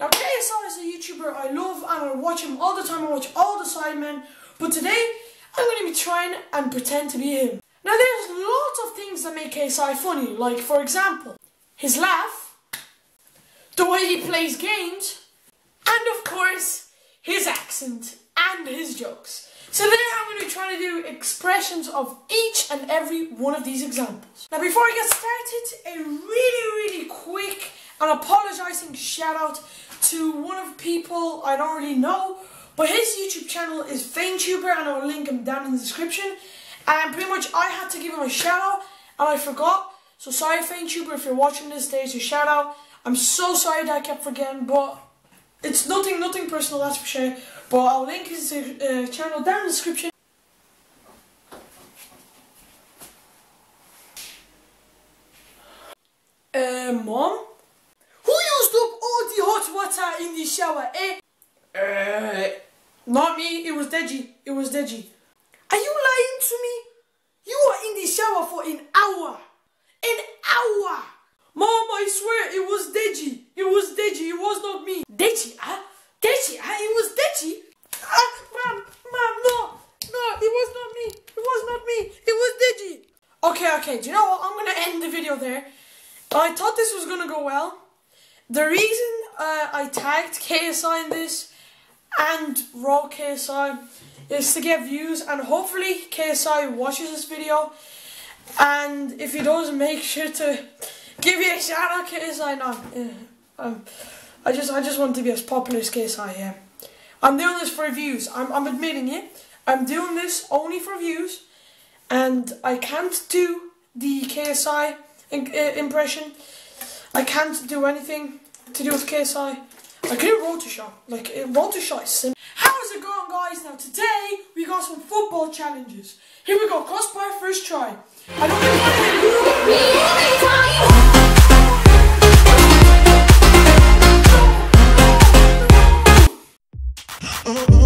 Now KSI is a YouTuber I love and I watch him all the time. I watch all the Sidemen. But today I'm going to be trying and pretend to be him. Now there's lots of things that make KSI funny. Like for example, his laugh, the way he plays games, and of course his accent and his jokes. So today I'm going to be trying to do expressions of each and every one of these examples. Now before I get started, a really quick and apologising shout out to one of people I don't really know, but his YouTube channel is Faintuber and I'll link him down in the description. And pretty much I had to give him a shout out and I forgot. So sorry Faintuber if you're watching this, there's your shout out. I'm so sorry that I kept forgetting, but it's nothing, nothing personal, that's for sure. But I'll link his uh, channel down in the description. Uh, mom? Who used up all the in the shower, eh? Uh, not me, it was Deji. It was Deji. Are you lying to me? You were in the shower for an hour. An hour! Mom, I swear it was Deji. It was Deji, it was not me. Deji, huh? Deji, huh? It was Deji. Ah, mom, mom, no, no, it was not me. It was not me. It was Deji. Okay, okay, do you know what? I'm gonna end the video there. I thought this was gonna go well. The reason uh, I tagged KSI in this and Raw KSI is to get views and hopefully KSI watches this video. And if he does make sure to give me a shout out KSI no, yeah, um, I just I just want to be as popular as KSI yeah. I'm doing this for views. I'm, I'm admitting it. I'm doing this only for views. And I can't do the KSI uh, impression. I can't do anything to do with KSI I roll to shot like roll to shot is simple How's it going guys? Now today we got some football challenges. Here we go, crossbar first try. I don't